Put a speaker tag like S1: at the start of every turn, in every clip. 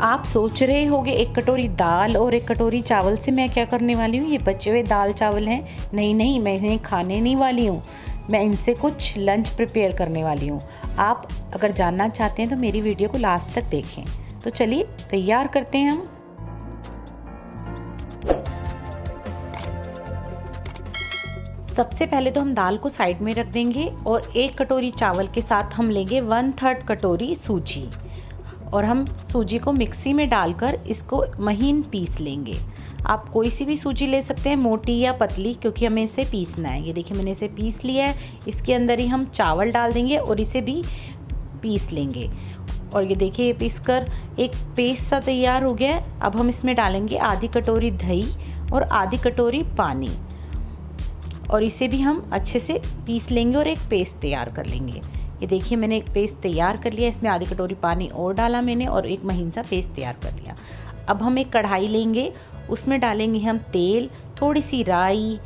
S1: आप सोच रहे होगे, एक कटोरी दाल और एक कटोरी चावल से मैं क्या करने वाली हूँ? ये बचे हुए दाल चावल हैं। नहीं नहीं, मैं इन्हें खाने नहीं वाली हूँ। मैं इनसे कुछ लंच प्रिपेयर करने वाली हूँ। आप अगर जानना चाहते हैं तो मेरी वीडियो को लास्ट तक देखें। तो चलिए, तैयार करते हैं हम। सबसे पहले तो हम दाल को साइड में रख देंगे और एक कटोरी चावल के साथ हम लेंगे वन थर्ड कटोरी सूजी। और हम सूजी को मिक्सी में डालकर इसको महीन पीस लेंगे। आप कोई सी भी सूजी ले सकते हैं, मोटी या पतली, क्योंकि हमें इसे पीसना है। ये देखिए, मैंने इसे पीस लिया है। इसके अंदर ही हम चावल डाल देंगे और इसे भी पीस लेंगे। और ये देखिए, ये पीस कर एक पेस्ट सा तैयार हो गया है। अब हम इसमें डालेंगे आधी कटोरी दही और आधी कटोरी पानी। और इसे भी हम अच्छे से पीस लेंगे और एक पेस्ट तैयार कर लेंगे। ये देखिए, मैंने एक पेस्ट तैयार कर लिया, इसमें आधी कटोरी पानी और डाला मैंने और एक महीन सा पेस्ट तैयार कर लिया। अब हम एक कढ़ाई लेंगे, उसमें डालेंगे हम तेल थोड़ी सी राई,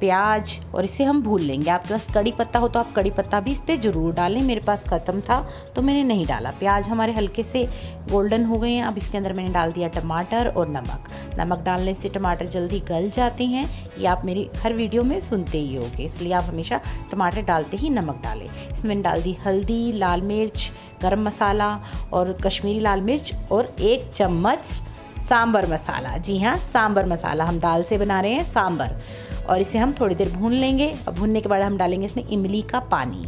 S1: प्याज और इसे हम भून लेंगे। आपके पास कड़ी पत्ता हो तो आप कड़ी पत्ता भी इस पर ज़रूर डालें, मेरे पास ख़त्म था तो मैंने नहीं डाला। प्याज हमारे हल्के से गोल्डन हो गए हैं, अब इसके अंदर मैंने डाल दिया टमाटर और नमक। नमक डालने से टमाटर जल्दी गल जाते हैं। ये आप मेरी हर वीडियो में सुनते ही होगे। इसलिए आप हमेशा टमाटर डालते ही नमक डालें। इसमें मैंने डाल दी हल्दी, लाल मिर्च, गर्म मसाला और कश्मीरी लाल मिर्च और एक चम्मच सांबर मसाला। जी हाँ सांबर मसाला हम दाल से बना रहे हैं, सांबर। और इसे हम थोड़ी देर भून लेंगे। और भूनने के बाद हम डालेंगे इसमें इमली का पानी।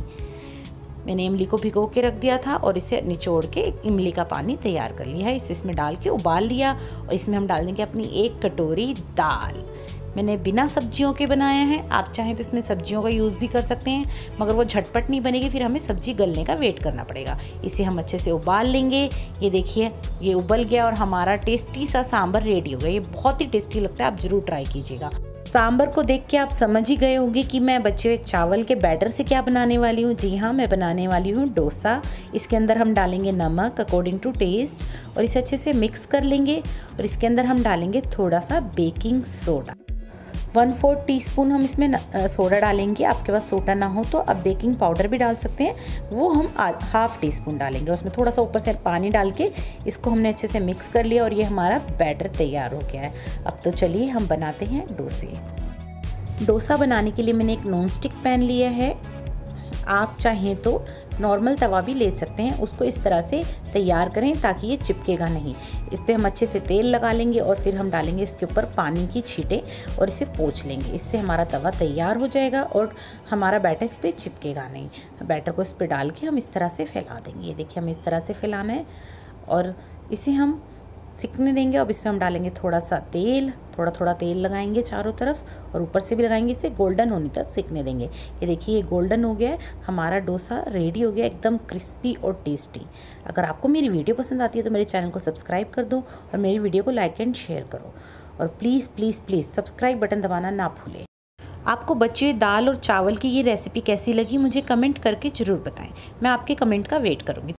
S1: मैंने इमली को भिगो के रख दिया था और इसे निचोड़ के एक इमली का पानी तैयार कर लिया है। इसे इसमें डाल के उबाल लिया और इसमें हम डाल देंगे अपनी एक कटोरी दाल। मैंने बिना सब्जियों के बनाया है। आप चाहें तो इसमें सब्जियों का यूज़ भी कर सकते हैं, मगर वो झटपट नहीं बनेगी, फिर हमें सब्ज़ी गलने का वेट करना पड़ेगा। इसे हम अच्छे से उबाल लेंगे। ये देखिए, ये उबल गया और हमारा टेस्टी सा सांभर रेडी हो गया। ये बहुत ही टेस्टी लगता है, आप ज़रूर ट्राई कीजिएगा। सांबर को देख के आप समझ ही गए होंगे कि मैं बचे हुए चावल के बैटर से क्या बनाने वाली हूँ। जी हाँ मैं बनाने वाली हूँ डोसा। इसके अंदर हम डालेंगे नमक अकॉर्डिंग टू टेस्ट और इसे अच्छे से मिक्स कर लेंगे और इसके अंदर हम डालेंगे थोड़ा सा baking soda one fourth tea हम इसमें सोडा डालेंगे। आपके पास सोडा ना हो तो आप बेकिंग पाउडर भी डाल सकते हैं। वो हम हाफ़ टी स्पून डालेंगे। उसमें थोड़ा सा ऊपर से पानी डाल के इसको हमने अच्छे से मिक्स कर लिया और ये हमारा बैटर तैयार हो गया है। अब तो चलिए हम बनाते हैं डोसे। डोसा बनाने के लिए मैंने एक नॉन स्टिक पैन लिया है। आप चाहें तो नॉर्मल तवा भी ले सकते हैं, उसको इस तरह से तैयार करें ताकि ये चिपकेगा नहीं। इस पर हम अच्छे से तेल लगा लेंगे और फिर हम डालेंगे इसके ऊपर पानी की छीटें और इसे पोछ लेंगे। इससे हमारा तवा तैयार हो जाएगा और हमारा बैटर इस पर चिपकेगा नहीं। बैटर को इस पर डाल के हम इस तरह से फैला देंगे। ये देखिए, हमें इस तरह से फैलाना है और इसे हम सिकने देंगे। अब इसमें हम डालेंगे थोड़ा सा तेल थोड़ा थोड़ा तेल लगाएँगे चारों तरफ़ और ऊपर से भी लगाएँगे इसे गोल्डन होने तक सिकने देंगे। ये देखिए, ये गोल्डन हो गया है। हमारा डोसा रेडी हो गया, एकदम क्रिस्पी और टेस्टी अगर आपको मेरी वीडियो पसंद आती है तो मेरे चैनल को सब्सक्राइब कर दो और मेरी वीडियो को लाइक एंड शेयर करो। और please please please subscribe button दबाना ना भूलें। आपको बचे दाल और चावल की ये रेसिपी कैसी लगी, मुझे कमेंट करके ज़रूर बताएँ। मैं आपके कमेंट का वेट करूँगी।